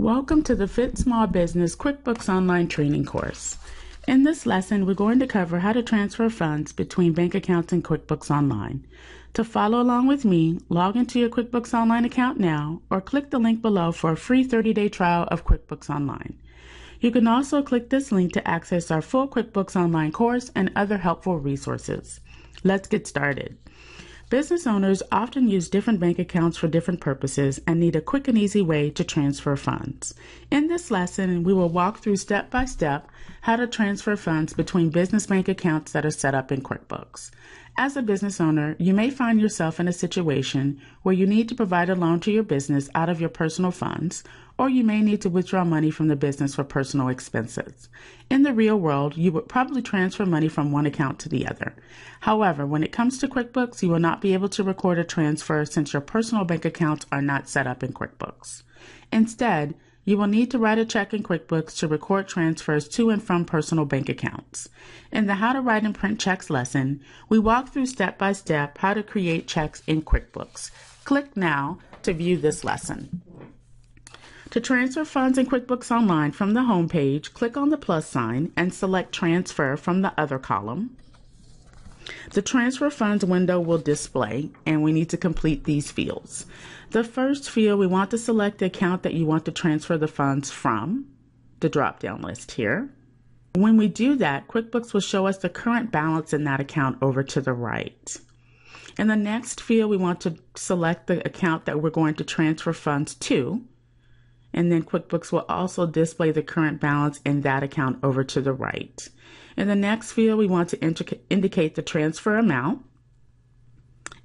Welcome to the Fit Small Business QuickBooks Online Training course. In this lesson, we're going to cover how to transfer funds between bank accounts in QuickBooks Online. To follow along with me, log into your QuickBooks Online account now or click the link below for a free 30-day trial of QuickBooks Online. You can also click this link to access our full QuickBooks Online course and other helpful resources. Let's get started. Business owners often use different bank accounts for different purposes and need a quick and easy way to transfer funds. In this lesson, we will walk through step by step how to transfer funds between business bank accounts that are set up in QuickBooks. As a business owner, you may find yourself in a situation where you need to provide a loan to your business out of your personal funds, or you may need to withdraw money from the business for personal expenses. In the real world, you would probably transfer money from one account to the other. However, when it comes to QuickBooks, you will not be able to record a transfer since your personal bank accounts are not set up in QuickBooks. Instead, you will need to write a check in QuickBooks to record transfers to and from personal bank accounts. In the How to Write and Print Checks lesson, we walk through step by step how to create checks in QuickBooks. Click now to view this lesson. To transfer funds in QuickBooks Online from the home page, click on the plus sign and select Transfer from the other column. The transfer funds window will display and we need to complete these fields. The first field, we want to select the account that you want to transfer the funds from, the drop down list here. When we do that, QuickBooks will show us the current balance in that account over to the right. In the next field, we want to select the account that we're going to transfer funds to. And then QuickBooks will also display the current balance in that account over to the right. In the next field, we want to indicate the transfer amount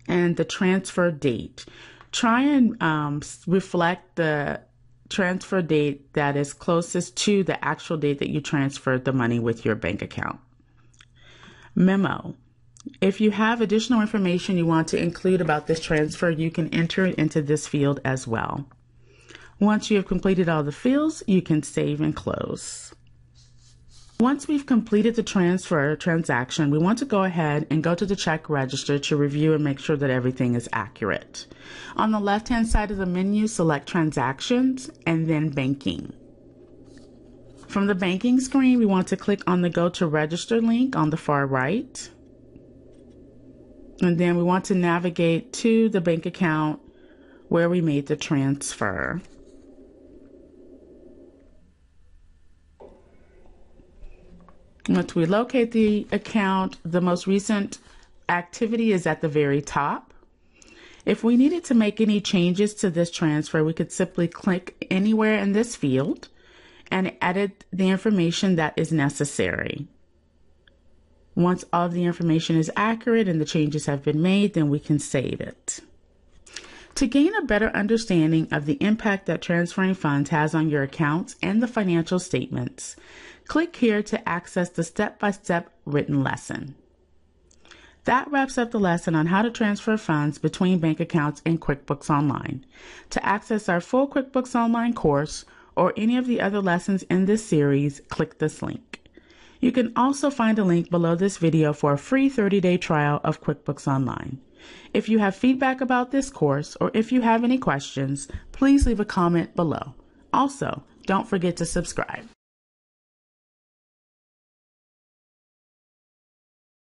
and the transfer date. Try and um, reflect the transfer date that is closest to the actual date that you transferred the money with your bank account. Memo. If you have additional information you want to include about this transfer, you can enter it into this field as well. Once you have completed all the fields, you can save and close. Once we've completed the transfer transaction, we want to go ahead and go to the check register to review and make sure that everything is accurate. On the left-hand side of the menu, select Transactions and then Banking. From the banking screen, we want to click on the Go to Register link on the far right. And then we want to navigate to the bank account where we made the transfer. Once we locate the account, the most recent activity is at the very top. If we needed to make any changes to this transfer, we could simply click anywhere in this field and edit the information that is necessary. Once all the information is accurate and the changes have been made, then we can save it. To gain a better understanding of the impact that transferring funds has on your accounts and the financial statements, Click here to access the step-by-step written lesson. That wraps up the lesson on how to transfer funds between bank accounts in QuickBooks Online. To access our full QuickBooks Online course or any of the other lessons in this series, click this link. You can also find a link below this video for a free 30-day trial of QuickBooks Online. If you have feedback about this course or if you have any questions, please leave a comment below. Also, don't forget to subscribe.